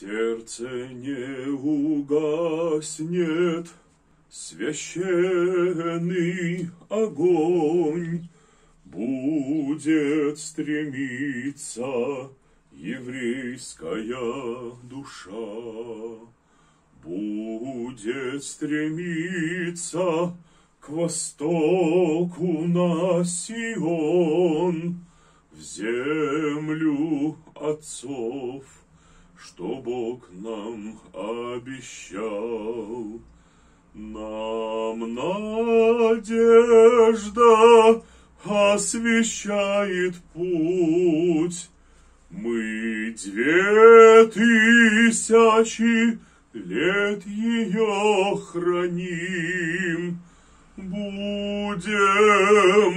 сердце не угаснет священный огонь, будет стремиться еврейская душа, будет стремиться к востоку на Сион, в землю отцов, что Бог нам обещал. Нам надежда освещает путь. Мы две тысячи лет ее храним. Будем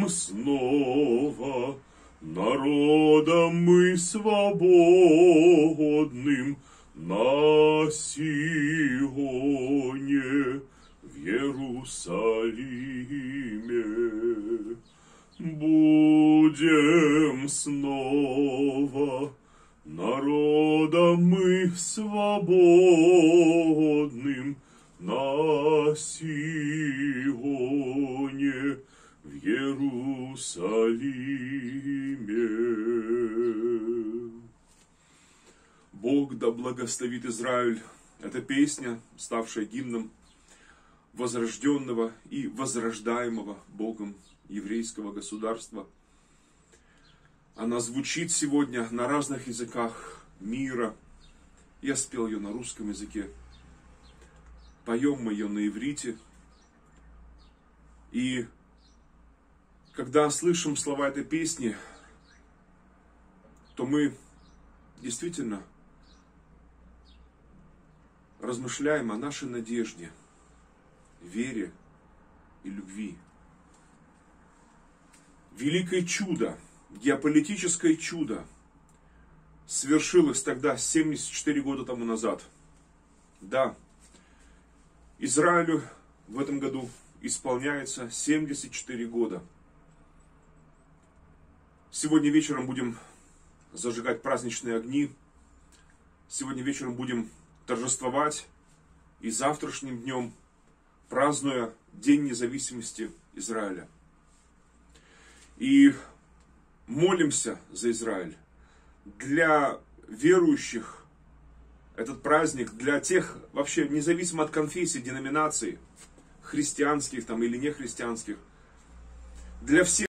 снова народом мы свободным на Сионе в Иерусалиме. Будем снова народом мы свободным на Сионе в Иерусалиме. Бог да благословит Израиль. Это песня, ставшая гимном возрожденного и возрождаемого Богом еврейского государства. Она звучит сегодня на разных языках мира. Я спел ее на русском языке. Поем мы ее на иврите. И когда слышим слова этой песни, то мы действительно размышляем о нашей надежде, вере и любви. Великое чудо, геополитическое чудо свершилось тогда, 74 года тому назад. Да, Израилю в этом году исполняется 74 года. Сегодня вечером будем зажигать праздничные огни. Сегодня вечером будем торжествовать и завтрашним днем, празднуя День независимости Израиля. И молимся за Израиль. Для верующих этот праздник, для тех вообще независимо от конфессии, деноминаций, христианских там или нехристианских, для всех